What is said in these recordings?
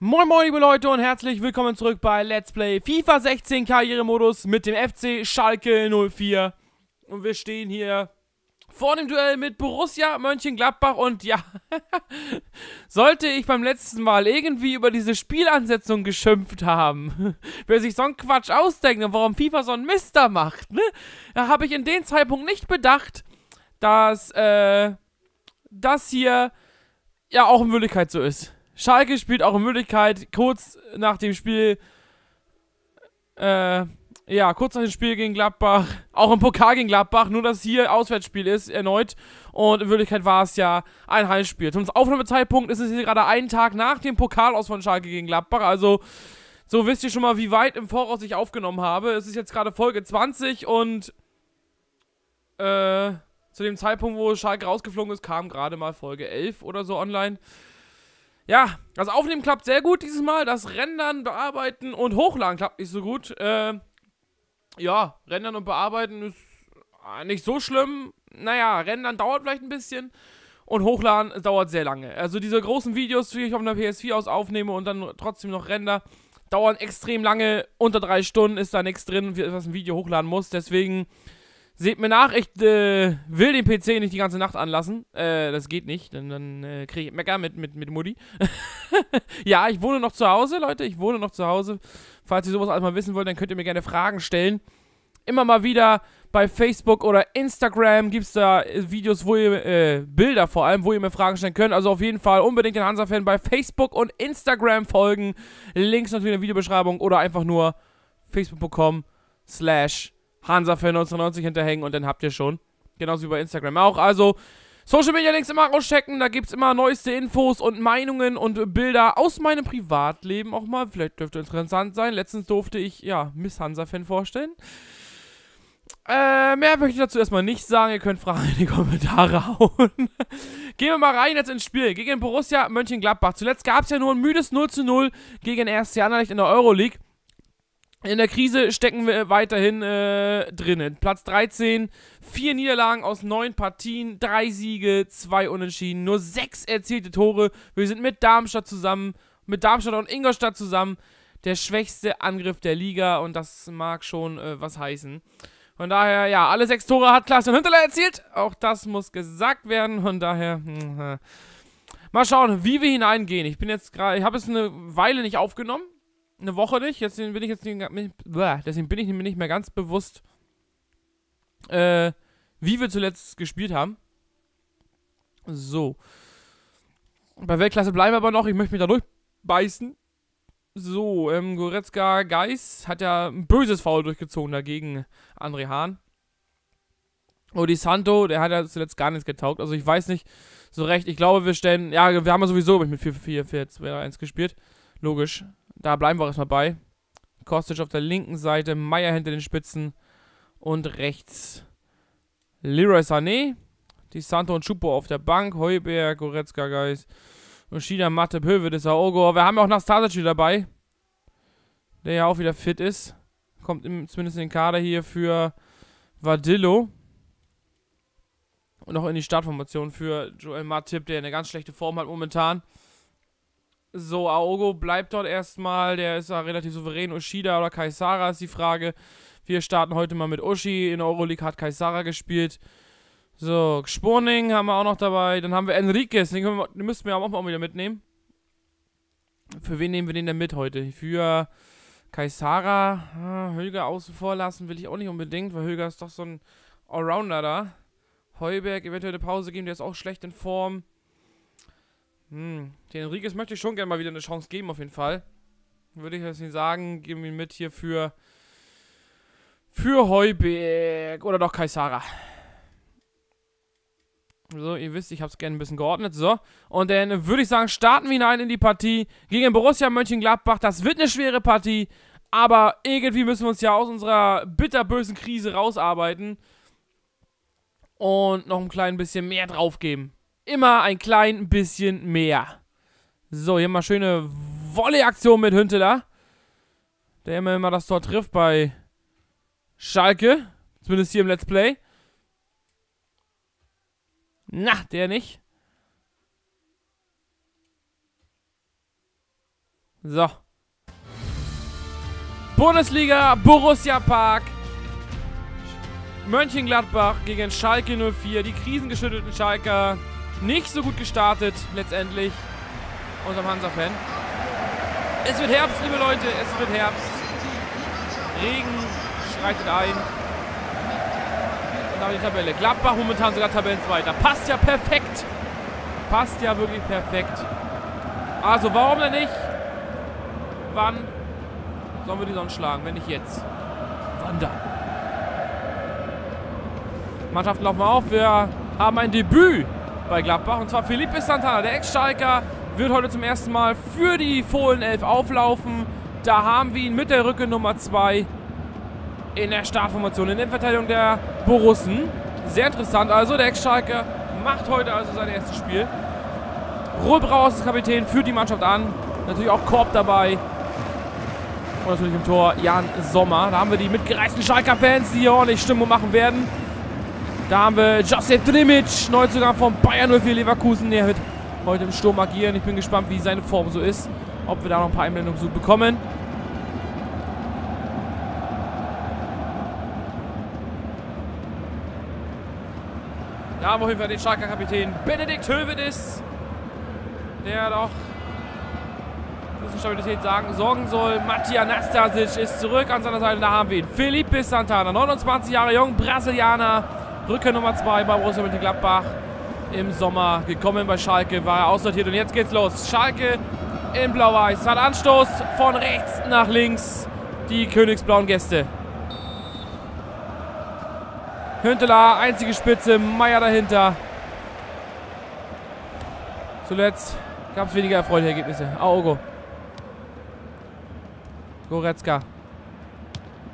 Moin moin liebe Leute und herzlich willkommen zurück bei Let's Play FIFA 16 Karrieremodus mit dem FC Schalke 04. Und wir stehen hier vor dem Duell mit Borussia Mönchengladbach und ja, sollte ich beim letzten Mal irgendwie über diese Spielansetzung geschimpft haben, wer sich so einen Quatsch ausdenkt und warum FIFA so einen Mister macht, ne, da habe ich in dem Zeitpunkt nicht bedacht, dass, äh, das hier ja auch in Wirklichkeit so ist. Schalke spielt auch in Wirklichkeit kurz nach dem Spiel, äh, ja, kurz nach dem Spiel gegen Gladbach, auch im Pokal gegen Gladbach, nur dass hier Auswärtsspiel ist, erneut. Und in Wirklichkeit war es ja ein Heimspiel. Zum Aufnahmezeitpunkt ist es hier gerade einen Tag nach dem Pokal von Schalke gegen Gladbach, also so wisst ihr schon mal, wie weit im Voraus ich aufgenommen habe. Es ist jetzt gerade Folge 20 und, äh, zu dem Zeitpunkt, wo Schalke rausgeflogen ist, kam gerade mal Folge 11 oder so online. Ja, das Aufnehmen klappt sehr gut dieses Mal. Das Rendern, Bearbeiten und Hochladen klappt nicht so gut. Äh, ja, Rendern und Bearbeiten ist nicht so schlimm. Naja, Rendern dauert vielleicht ein bisschen. Und Hochladen dauert sehr lange. Also diese großen Videos, die ich auf einer PS4 aus aufnehme und dann trotzdem noch render, dauern extrem lange. Unter drei Stunden ist da nichts drin, was ein Video hochladen muss. Deswegen Seht mir nach, ich äh, will den PC nicht die ganze Nacht anlassen. Äh, das geht nicht, denn dann äh, kriege ich Mecker mit, mit, mit Mutti. ja, ich wohne noch zu Hause, Leute. Ich wohne noch zu Hause. Falls ihr sowas alles mal wissen wollt, dann könnt ihr mir gerne Fragen stellen. Immer mal wieder bei Facebook oder Instagram gibt es da äh, Videos, wo ihr, äh, Bilder vor allem, wo ihr mir Fragen stellen könnt. Also auf jeden Fall unbedingt den Hansa-Fan bei Facebook und Instagram folgen. Links natürlich in der Videobeschreibung oder einfach nur facebook.com slash Hansa für 1990 hinterhängen und dann habt ihr schon. Genauso wie bei Instagram auch. Also, Social Media Links immer auschecken, da gibt es immer neueste Infos und Meinungen und Bilder aus meinem Privatleben auch mal. Vielleicht dürfte interessant sein. Letztens durfte ich, ja, Miss Hansa-Fan vorstellen. Äh, mehr möchte ich dazu erstmal nicht sagen. Ihr könnt Fragen in die Kommentare hauen. Gehen wir mal rein jetzt ins Spiel. Gegen Borussia Mönchengladbach. Zuletzt gab es ja nur ein müdes 0 zu 0 gegen RSC Anderlecht in der Euroleague. In der Krise stecken wir weiterhin äh, drinnen. Platz 13, vier Niederlagen aus neun Partien, drei Siege, zwei Unentschieden, nur sechs erzielte Tore. Wir sind mit Darmstadt zusammen, mit Darmstadt und Ingolstadt zusammen der schwächste Angriff der Liga und das mag schon äh, was heißen. Von daher, ja, alle sechs Tore hat Klaas Hünteler erzielt. Auch das muss gesagt werden. Von daher, mh, mal schauen, wie wir hineingehen. Ich bin jetzt gerade, ich habe es eine Weile nicht aufgenommen eine Woche nicht. Jetzt bin ich jetzt nicht, deswegen bin ich mir nicht mehr ganz bewusst, äh, wie wir zuletzt gespielt haben. So. Bei Weltklasse bleiben wir aber noch. Ich möchte mich da durchbeißen. So, ähm, Goretzka Geis hat ja ein böses Foul durchgezogen dagegen André Hahn. Odi Santo, der hat ja zuletzt gar nichts getaugt. Also ich weiß nicht so recht. Ich glaube, wir stellen. Ja, wir haben ja sowieso mit 4-4, 4-2-1 gespielt. Logisch. Da bleiben wir erstmal bei. Kostic auf der linken Seite, Meier hinter den Spitzen und rechts Leroy Sané. Die Santo und Schupo auf der Bank, Heuberg, Goretzka, Geis, Ushida, Matte, Höwe, Ogo. Wir haben auch Nastasic dabei, der ja auch wieder fit ist. Kommt im, zumindest in den Kader hier für Vadillo. Und auch in die Startformation für Joel Matip, der eine ganz schlechte Form hat momentan. So, Aogo bleibt dort erstmal. Der ist ja relativ souverän. Ushida oder Kaisara ist die Frage. Wir starten heute mal mit Ushi. In Euroleague hat Kaisara gespielt. So, Sporning haben wir auch noch dabei. Dann haben wir Enriquez. Den, wir, den müssten wir auch mal wieder mitnehmen. Für wen nehmen wir den denn mit heute? Für Kaisara. Ah, Höger außen vor lassen will ich auch nicht unbedingt, weil Höger ist doch so ein Allrounder da. Heuberg eventuell eine Pause geben, der ist auch schlecht in Form. Hm, den Enriquez möchte ich schon gerne mal wieder eine Chance geben, auf jeden Fall. Würde ich jetzt nicht sagen, geben wir ihn mit hier für für Heuberg oder doch Kaisara. So, ihr wisst, ich habe es gerne ein bisschen geordnet. So, und dann würde ich sagen, starten wir hinein in die Partie gegen Borussia Mönchengladbach. Das wird eine schwere Partie, aber irgendwie müssen wir uns ja aus unserer bitterbösen Krise rausarbeiten und noch ein klein bisschen mehr draufgeben immer ein klein bisschen mehr. So, hier mal schöne Volley-Aktion mit Hünteler. Der immer, immer das Tor trifft bei Schalke. Zumindest hier im Let's Play. Na, der nicht. So. Bundesliga, Borussia Park. Mönchengladbach gegen Schalke 04. Die krisengeschüttelten Schalker. Nicht so gut gestartet, letztendlich. Unterm Hansa-Fan. Es wird Herbst, liebe Leute. Es wird Herbst. Regen schreitet ein. Und dann die Tabelle. Gladbach momentan sogar Tabellenzweiter. Passt ja perfekt. Passt ja wirklich perfekt. Also, warum denn nicht? Wann sollen wir die sonst schlagen, wenn nicht jetzt? Wann dann? Mannschaften laufen auf. Wir haben ein Debüt bei Gladbach. Und zwar Felipe Santana, der Ex-Schalker, wird heute zum ersten Mal für die Fohlen 11 auflaufen. Da haben wir ihn mit der Rücke Nummer 2 in der Startformation, in der Verteidigung der Borussen. Sehr interessant also. Der Ex-Schalker macht heute also sein erstes Spiel. Rohlbrauer ist Kapitän, führt die Mannschaft an. Natürlich auch Korb dabei. Und natürlich im Tor Jan Sommer. Da haben wir die mitgereisten Schalker-Fans, die hier ordentlich Stimmung machen werden. Da haben wir Josef Drimic, Neuzugang von Bayern 04 Leverkusen. Der wird heute im Sturm agieren. Ich bin gespannt, wie seine Form so ist. Ob wir da noch ein paar Einblendungen so bekommen. Da haben wir auf jeden Fall den Schalker Kapitän Benedikt Hövedes, der doch für Stabilität sagen, sorgen soll. Mattia Nastasic ist zurück an seiner Seite. Da haben wir ihn. Felipe Santana, 29 Jahre jung, Brasilianer. Rückkehr Nummer 2 bei Borussia Mönchengladbach. Im Sommer gekommen bei Schalke, war er aussortiert. Und jetzt geht's los. Schalke in Blau-Weiß hat Anstoß von rechts nach links. Die königsblauen Gäste. Hünteler, einzige Spitze, Meier dahinter. Zuletzt gab es weniger erfreuliche Ergebnisse. Aogo. Goretzka.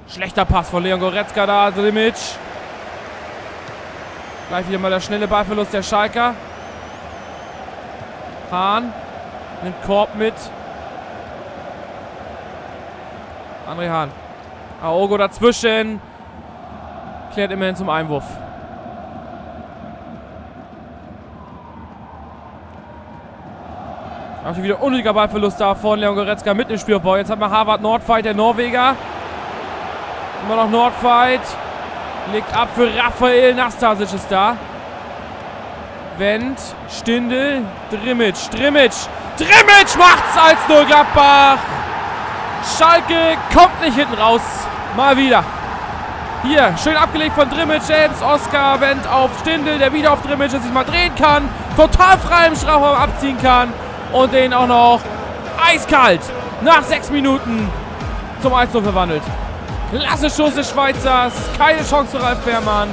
Schlechter Pass von Leon Goretzka da. Drimic. Gleich wieder mal der schnelle Ballverlust der Schalker. Hahn. Nimmt Korb mit. André Hahn. Aogo dazwischen. Klärt immerhin zum Einwurf. Auch wieder unnötiger Ballverlust da von Leon Goretzka mit im Spielaufbau. Jetzt hat man Harvard Nordfight, der Norweger. Immer noch Nordfight. Legt ab für Raphael Nastasic ist da. Wendt, Stindel, Drimmitsch, Drimmitsch. Drimmitsch macht's als 0 Gladbach. Schalke kommt nicht hinten raus. Mal wieder. Hier, schön abgelegt von Drimmitsch selbst. Oscar wendet auf Stindel, der wieder auf Drimmitsch sich mal drehen kann. Total frei im Strafraum abziehen kann. Und den auch noch eiskalt nach sechs Minuten zum 1-0 verwandelt. Klasse Schuss des Schweizers. Keine Chance für Ralf Fährmann.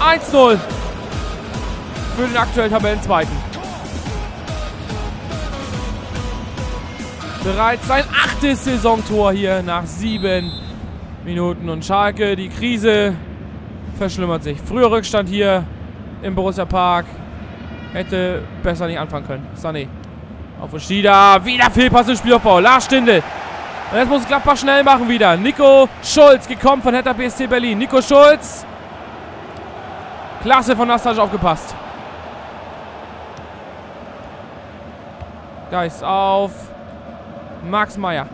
1-0 für den aktuellen Tabellenzweiten. Bereits sein achtes Saisontor hier nach sieben Minuten. Und Schalke, die Krise verschlimmert sich. Früher Rückstand hier im Borussia Park. Hätte besser nicht anfangen können. Sané. Auf Ushida. Wieder Fehlpass im Spielaufbau. Lars Stindl. Und jetzt muss Gladbach schnell machen wieder. Nico Schulz, gekommen von Hertha BSC Berlin. Nico Schulz. Klasse von Nastasic aufgepasst. Geist auf Max Meyer.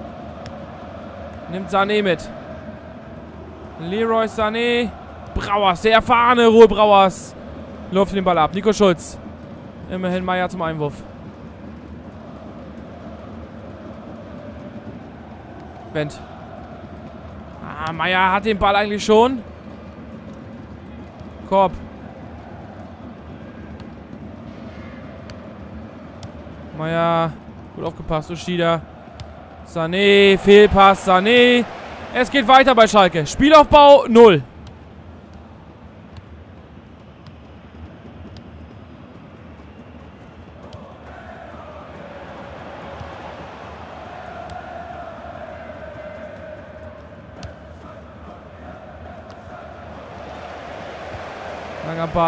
Nimmt Sané mit. Leroy Sané. Brauers, der erfahrene Ruhe Brauers. Läuft den Ball ab. Nico Schulz. Immerhin Meyer zum Einwurf. Bent. Ah, Meyer hat den Ball eigentlich schon. Korb. Meyer. Gut aufgepasst. Uschida. Sané. Fehlpass. Sané. Es geht weiter bei Schalke. Spielaufbau 0.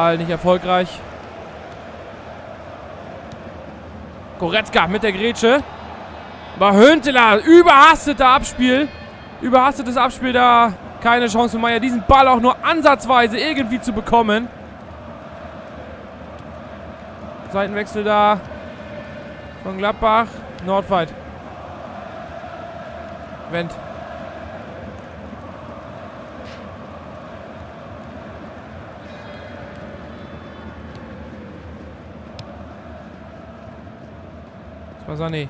Ball, nicht erfolgreich. Goretzka mit der Grätsche. Aber Hünteler, überhasteter Abspiel. Überhastetes Abspiel da. Keine Chance für Meier, diesen Ball auch nur ansatzweise irgendwie zu bekommen. Seitenwechsel da von Gladbach. Nordweit. Wendt. Sané.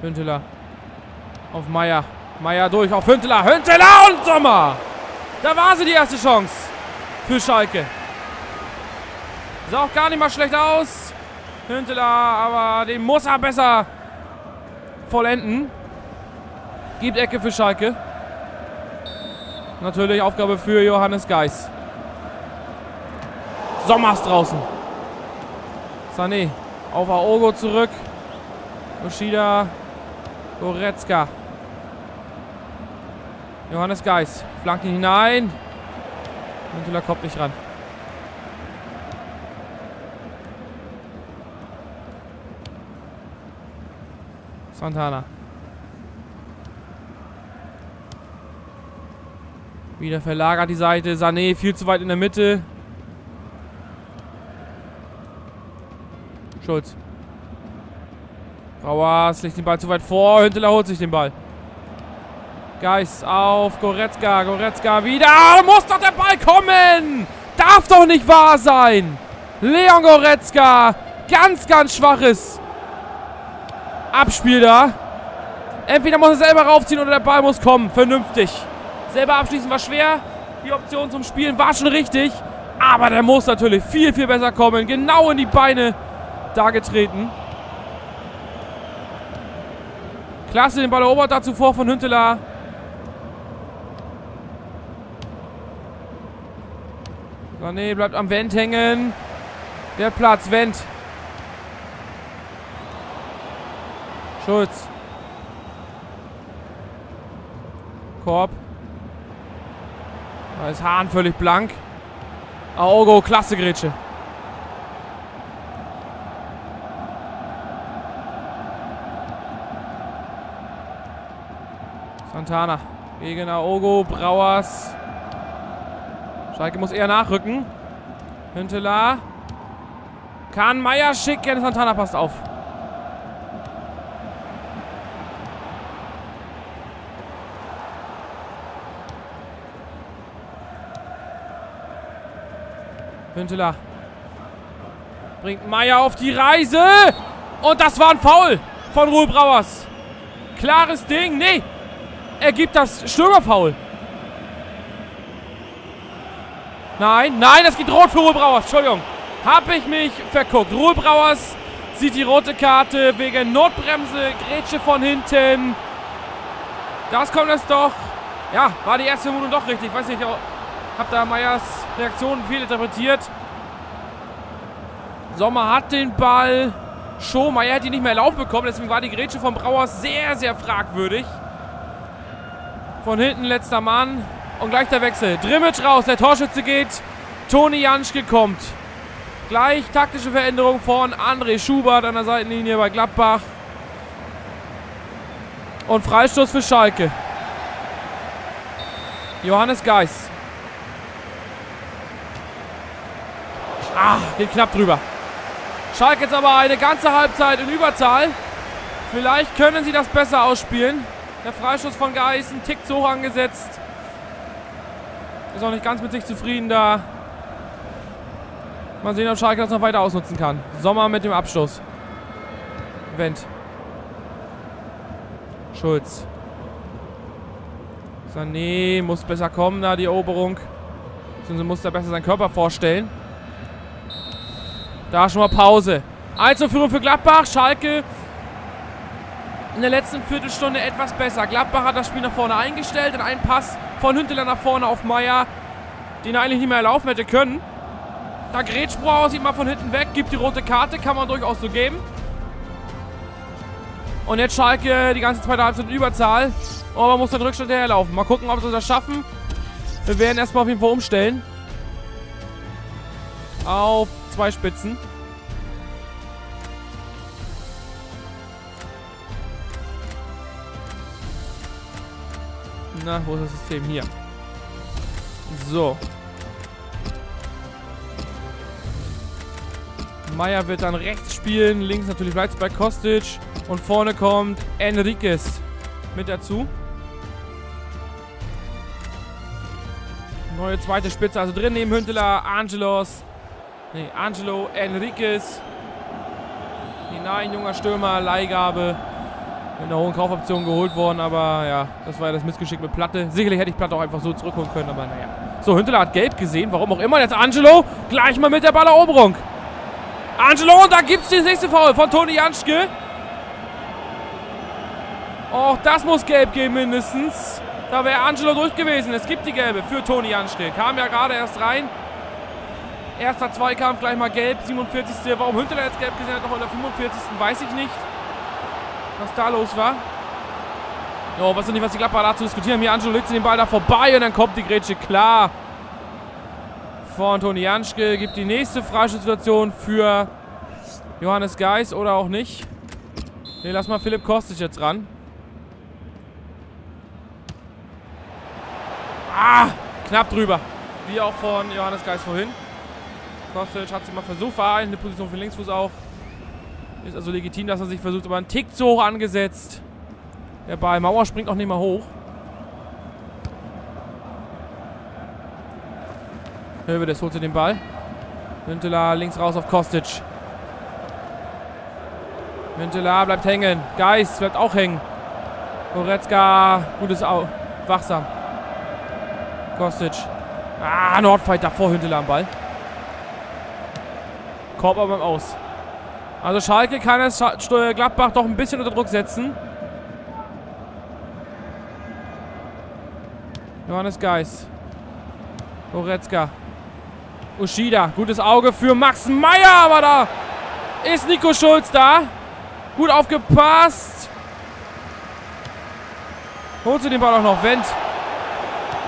Hünteler. Auf Meier. Meier durch auf Hünteler. Hünteler und Sommer. Da war sie die erste Chance. Für Schalke. Sah auch gar nicht mal schlecht aus. Hünteler, aber den muss er besser vollenden. Gibt Ecke für Schalke. Natürlich Aufgabe für Johannes Geis. Sommers draußen. Sané. Auf Aogo zurück. Yoshida. Goretzka. Johannes Geis. Flanken hinein. Mintula kommt nicht ran. Santana. Wieder verlagert die Seite. Sané viel zu weit in der Mitte. Schulz. Brauers legt den Ball zu weit vor. Hünteler holt sich den Ball. Geist auf Goretzka. Goretzka wieder. Muss doch der Ball kommen. Darf doch nicht wahr sein. Leon Goretzka. Ganz, ganz schwaches Abspiel da. Entweder muss er selber raufziehen oder der Ball muss kommen. Vernünftig. Selber abschließen war schwer. Die Option zum Spielen war schon richtig. Aber der muss natürlich viel, viel besser kommen. Genau in die Beine dargetreten. Klasse, den Ball erobert dazu vor von Hünteler. Sané bleibt am Wendt hängen. Der Platz, Wendt. Schulz. Korb. Da ist Hahn völlig blank. Aogo, klasse Grätsche. Santana gegen Aogo, Brauers. Schalke muss eher nachrücken. Hünteler. Kann Meier schicken. Santana passt auf. Hünteler. Bringt Meier auf die Reise. Und das war ein Foul von Ruhe Brauers. Klares Ding. Nee, er gibt das Stürmerfoul. Nein, nein, es geht rot für Ruhlbrauers. Entschuldigung. Habe ich mich verguckt. Ruhlbrauers sieht die rote Karte wegen Notbremse. Grätsche von hinten. Das kommt es doch. Ja, war die erste Vermutung doch richtig. Ich weiß nicht, habe da Meyers Reaktion viel interpretiert. Sommer hat den Ball. Schomeyer hat ihn nicht mehr Lauf bekommen. Deswegen war die Grätsche von Brauers sehr, sehr fragwürdig. Von hinten letzter Mann. Und gleich der Wechsel. Drimmitsch raus, der Torschütze geht. Toni Janschke kommt. Gleich taktische Veränderung von André Schubert an der Seitenlinie bei Gladbach. Und Freistoß für Schalke. Johannes Geis. Ah, geht knapp drüber. Schalke jetzt aber eine ganze Halbzeit in Überzahl. Vielleicht können sie das besser ausspielen. Der Freischuss von Geis, ein Tick zu hoch angesetzt. Ist auch nicht ganz mit sich zufrieden da. Mal sehen, ob Schalke das noch weiter ausnutzen kann. Sommer mit dem Abschluss. Wendt. Schulz. Sané muss besser kommen, da die Eroberung. Beziehungsweise muss da besser seinen Körper vorstellen. Da schon mal Pause. 1 zu Führung für Gladbach. Schalke in der letzten Viertelstunde etwas besser. Gladbach hat das Spiel nach vorne eingestellt. Und ein Pass von Hünteler nach vorne auf Meier, den er eigentlich nicht mehr laufen hätte können. Da gerät Spruch sieht mal von hinten weg, gibt die rote Karte, kann man durchaus so geben. Und jetzt Schalke die ganze zweite Halbzeit in Überzahl. Aber man muss den Rückstand herlaufen. Mal gucken, ob sie das schaffen. Wir werden erstmal auf jeden Fall umstellen. Auf zwei Spitzen. Na, wo ist das System? Hier. So. Meier wird dann rechts spielen. Links natürlich bleibt es bei Kostic. Und vorne kommt Enriquez. mit dazu. Neue zweite Spitze, also drin neben Hünteler, Angelos, nee, Angelo, Enriquez. Hinein, junger Stürmer, Leihgabe. Mit einer hohen Kaufoption geholt worden, aber ja, das war ja das Missgeschick mit Platte. Sicherlich hätte ich Platte auch einfach so zurückholen können, aber naja. So, Hünteler hat gelb gesehen, warum auch immer. Jetzt Angelo, gleich mal mit der Balleroberung. Angelo, und da gibt es die nächste Foul von Toni Janschke. Auch das muss gelb geben mindestens. Da wäre Angelo durch gewesen. Es gibt die gelbe für Toni Janschke. Kam ja gerade erst rein. Erster Zweikampf, gleich mal gelb. 47. Warum Hünteler jetzt gelb gesehen hat, noch in der 45. weiß ich nicht. Was da los war. Oh, was nicht, was die Gladbacher dazu diskutieren. Hier Angelo legt den Ball da vorbei und dann kommt die Grätsche klar. Von Toni Janschke gibt die nächste Freischusszituation für Johannes Geis oder auch nicht. Ne, lass mal Philipp Kostic jetzt ran. Ah, knapp drüber. Wie auch von Johannes Geist vorhin. Kostic hat sich mal versucht, war eine Position für Linksfuß auch. Ist also legitim, dass er sich versucht, aber einen Tick zu hoch angesetzt. Der Ball. Mauer springt auch nicht mal hoch. Hövedes holt sich den Ball. Hünteler links raus auf Kostic. Hünteler bleibt hängen. Geist bleibt auch hängen. Goretzka, gutes Au. Wachsam. Kostic. Ah, Nordfight davor, Hünteler am Ball. Korb aber beim Aus. Also Schalke kann es Gladbach doch ein bisschen unter Druck setzen. Johannes Geis. Goretzka. Ushida. Gutes Auge für Max Meyer, aber da ist Nico Schulz da. Gut aufgepasst. Holt sie den Ball auch noch. Wendt.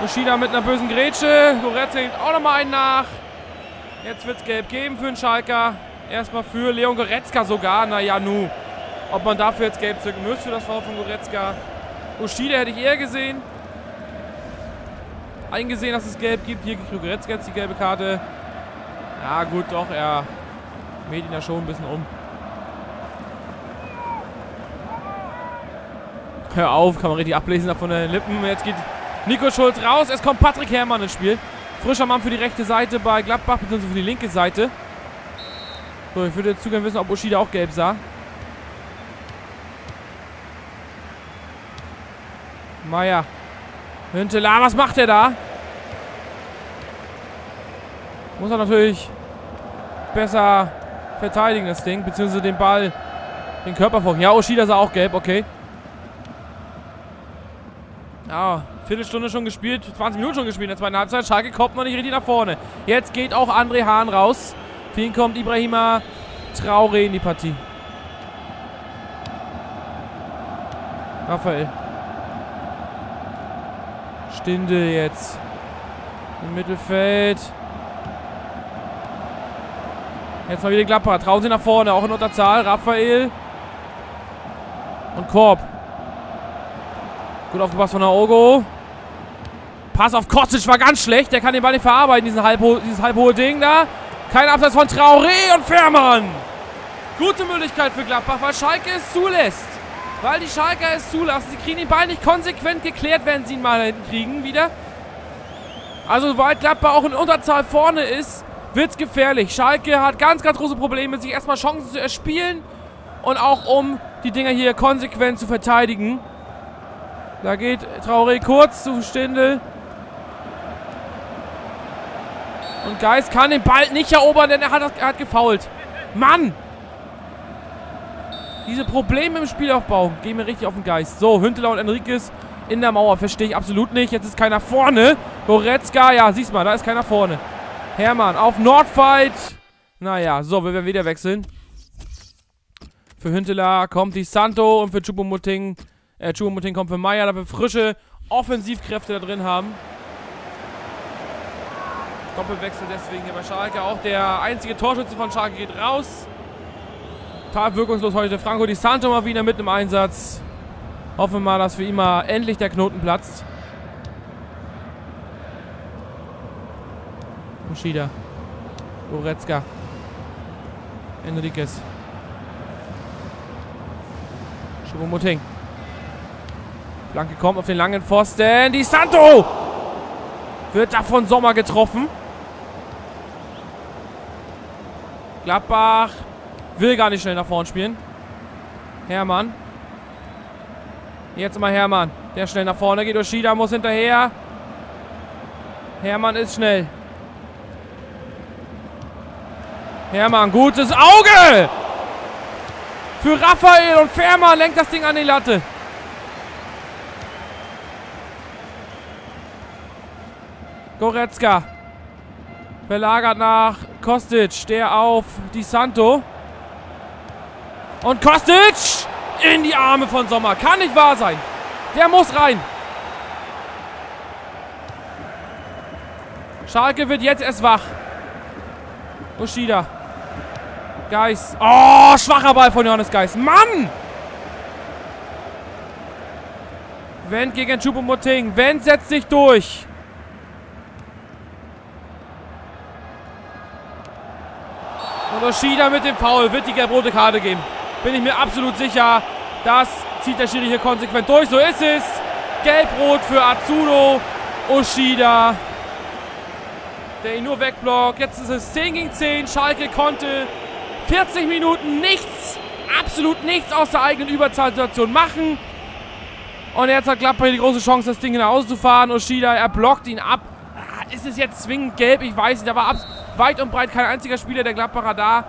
Ushida mit einer bösen Grätsche. Goretzka gibt auch nochmal einen nach. Jetzt wird es gelb geben für den Schalker. Erstmal für Leon Goretzka sogar. Naja, nu. Ob man dafür jetzt gelb zücken müsste für das Foul von Goretzka. Ushida hätte ich eher gesehen. Eingesehen, dass es gelb gibt. Hier kriegt Goretzka jetzt die gelbe Karte. Ja, gut, doch. Er mäht ihn ja schon ein bisschen um. Hör auf, kann man richtig ablesen von den Lippen. Jetzt geht Nico Schulz raus. Es kommt Patrick Herrmann ins Spiel. Frischer Mann für die rechte Seite bei Gladbach, beziehungsweise für die linke Seite. So, ich würde jetzt zu gerne wissen, ob Oshida auch gelb sah. Meier. Hünteler, was macht er da? Muss er natürlich besser verteidigen, das Ding. Beziehungsweise den Ball, den Körper vor. Ja, Oshida sah auch gelb, okay. Ja, Viertelstunde schon gespielt, 20 Minuten schon gespielt in der zweiten Halbzeit. Schalke kommt noch nicht richtig nach vorne. Jetzt geht auch André Hahn raus. Für ihn kommt Ibrahima Traore in die Partie. Raphael. Stindel jetzt. Im Mittelfeld. Jetzt mal wieder Gladbach. Trauen sie nach vorne, auch in Unterzahl. Raphael. Und Korb. Gut aufgepasst von Aogo. Pass auf Kostic war ganz schlecht. Der kann den Ball nicht verarbeiten, diesen halb dieses halb hohe Ding da. Kein Absatz von Traoré und Fährmann. Gute Möglichkeit für Gladbach, weil Schalke es zulässt. Weil die Schalker es zulassen. Sie kriegen den Ball nicht konsequent geklärt, wenn sie ihn mal hinten kriegen wieder. Also, weil Gladbach auch in Unterzahl vorne ist, wird es gefährlich. Schalke hat ganz, ganz große Probleme, sich erstmal Chancen zu erspielen und auch um die Dinger hier konsequent zu verteidigen. Da geht Traoré kurz zu Stindel. Und Geist kann den Ball nicht erobern, denn er hat, er hat gefault. Mann! Diese Probleme im Spielaufbau gehen mir richtig auf den Geist. So, Hünteler und Enriquez in der Mauer. Verstehe ich absolut nicht. Jetzt ist keiner vorne. Goretzka, ja, siehst mal, da ist keiner vorne. Hermann auf Nordfight. Naja, so, wir werden wieder wechseln. Für Hünteler kommt die Santo und für Chupomoting äh, Chupomoting kommt für Meier, da wir frische Offensivkräfte da drin haben. Doppelwechsel deswegen hier bei Schalke. Auch der einzige Torschütze von Schalke geht raus. Total wirkungslos heute. Franco Di Santo mal wieder mit im Einsatz. Hoffen wir mal, dass für ihn mal endlich der Knoten platzt. Moschida. Goretzka. Enriquez. Schubomoting. Flanke kommt auf den langen Pfosten. Die Santo! Wird da von Sommer getroffen. Gladbach will gar nicht schnell nach vorn spielen. Hermann. Jetzt mal Hermann. Der schnell nach vorne geht. Oshida muss hinterher. Hermann ist schnell. Hermann, gutes Auge! Für Raphael und Fermer lenkt das Ding an die Latte. Goretzka. Verlagert nach Kostic. Der auf Di Santo. Und Kostic in die Arme von Sommer. Kann nicht wahr sein. Der muss rein. Schalke wird jetzt erst wach. Ushida. Geis. Oh, schwacher Ball von Johannes Geis. Mann! Wendt gegen Choupo-Moting. Wendt setzt sich durch. Und Oshida mit dem Foul wird die gelb-rote Karte geben. Bin ich mir absolut sicher. Das zieht der Schiri hier konsequent durch. So ist es. Gelb-rot für Azuno. Oshida. Der ihn nur wegblockt. Jetzt ist es 10 gegen 10. Schalke konnte 40 Minuten nichts, absolut nichts aus der eigenen Überzahlsituation machen. Und jetzt hat Gladbach die große Chance, das Ding nach Hause zu fahren. Oshida, er blockt ihn ab. Ah, ist es jetzt zwingend gelb? Ich weiß nicht. Da war weit und breit kein einziger Spieler der Gladbacher da.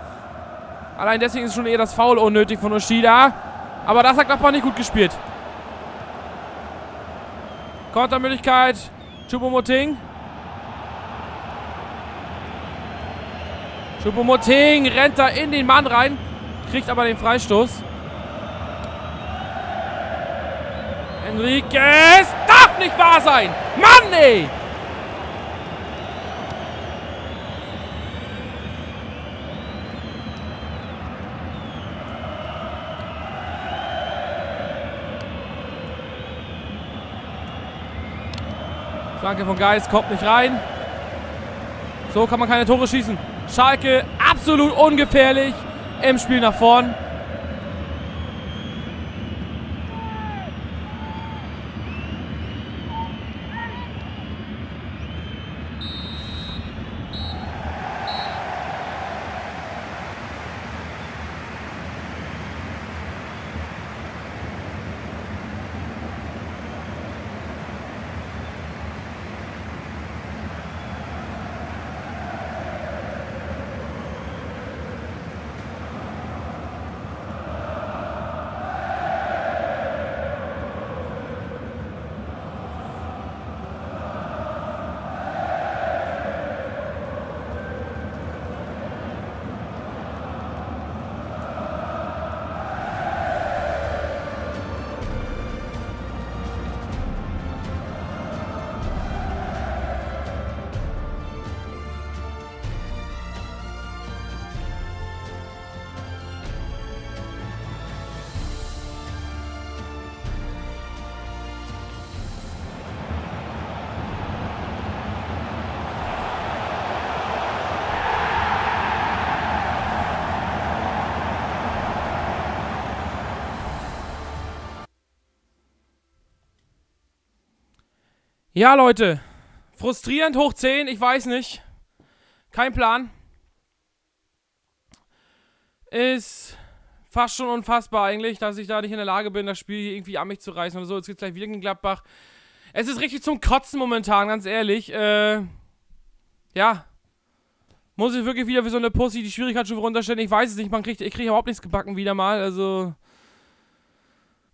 Allein deswegen ist schon eher das Foul unnötig von Oshida. Aber das hat Gladbach nicht gut gespielt. Kontermöglichkeit. Chupomoting. Chupomoting rennt da in den Mann rein. Kriegt aber den Freistoß. Enriquez. Darf nicht wahr sein. Mann, ey. Flanke von Geist kommt nicht rein. So kann man keine Tore schießen. Schalke absolut ungefährlich im Spiel nach vorn. Ja, Leute. Frustrierend hoch 10, ich weiß nicht. Kein Plan. Ist fast schon unfassbar eigentlich, dass ich da nicht in der Lage bin, das Spiel irgendwie an mich zu reißen oder so. Jetzt geht's gleich wieder gegen Gladbach. Es ist richtig zum Kotzen momentan, ganz ehrlich. Äh, ja. Muss ich wirklich wieder wie so eine Pussy die Schwierigkeitsstufe runterstellen? Ich weiß es nicht, man kriegt, ich kriege überhaupt nichts gebacken wieder mal, also...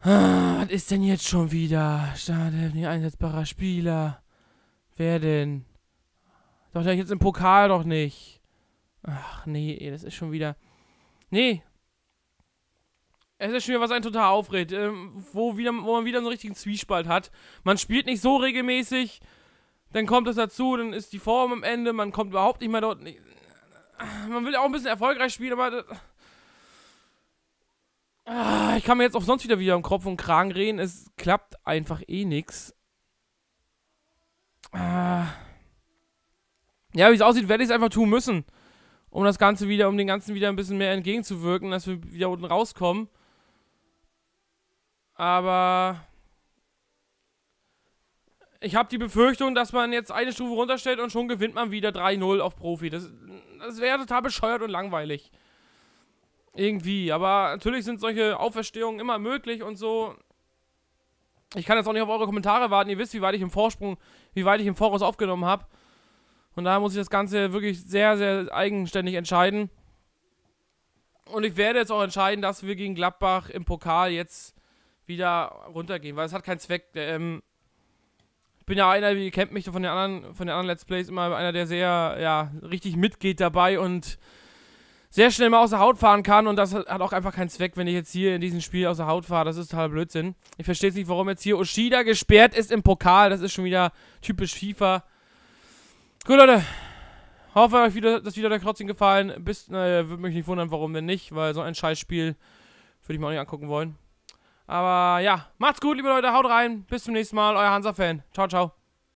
Ah, was ist denn jetzt schon wieder? Startelf, nicht einsetzbarer Spieler. Wer denn? Doch, der jetzt im Pokal doch nicht. Ach, nee, das ist schon wieder... Nee. Es ist schon wieder was einen total aufregt. Ähm, wo, wieder, wo man wieder so einen richtigen Zwiespalt hat. Man spielt nicht so regelmäßig. Dann kommt es dazu, dann ist die Form am Ende. Man kommt überhaupt nicht mehr dort... Man will auch ein bisschen erfolgreich spielen, aber... Ah, ich kann mir jetzt auch sonst wieder wieder im Kopf und Kragen reden. Es klappt einfach eh nix. Ah. Ja, wie es aussieht, werde ich es einfach tun müssen. Um das Ganze wieder, um den Ganzen wieder ein bisschen mehr entgegenzuwirken, dass wir wieder unten rauskommen. Aber ich habe die Befürchtung, dass man jetzt eine Stufe runterstellt und schon gewinnt man wieder 3-0 auf Profi. Das, das wäre total bescheuert und langweilig. Irgendwie. Aber natürlich sind solche Auferstehungen immer möglich und so. Ich kann jetzt auch nicht auf eure Kommentare warten. Ihr wisst, wie weit ich im Vorsprung, wie weit ich im Voraus aufgenommen habe. Und daher muss ich das Ganze wirklich sehr, sehr eigenständig entscheiden. Und ich werde jetzt auch entscheiden, dass wir gegen Gladbach im Pokal jetzt wieder runtergehen, weil es hat keinen Zweck. Ähm, ich bin ja einer, wie kennt mich von den anderen, von den anderen Let's Plays immer einer, der sehr, ja, richtig mitgeht dabei und sehr schnell mal aus der Haut fahren kann und das hat auch einfach keinen Zweck, wenn ich jetzt hier in diesem Spiel aus der Haut fahre. Das ist total Blödsinn. Ich verstehe nicht, warum jetzt hier Oshida gesperrt ist im Pokal. Das ist schon wieder typisch FIFA. Gut, Leute. Hoffe, euch wieder, das wieder der Krotzing gefallen. Bis, naja, würde mich nicht wundern, warum denn nicht, weil so ein Scheißspiel würde ich mir auch nicht angucken wollen. Aber ja, macht's gut, liebe Leute. Haut rein. Bis zum nächsten Mal. Euer Hansa-Fan. Ciao, ciao.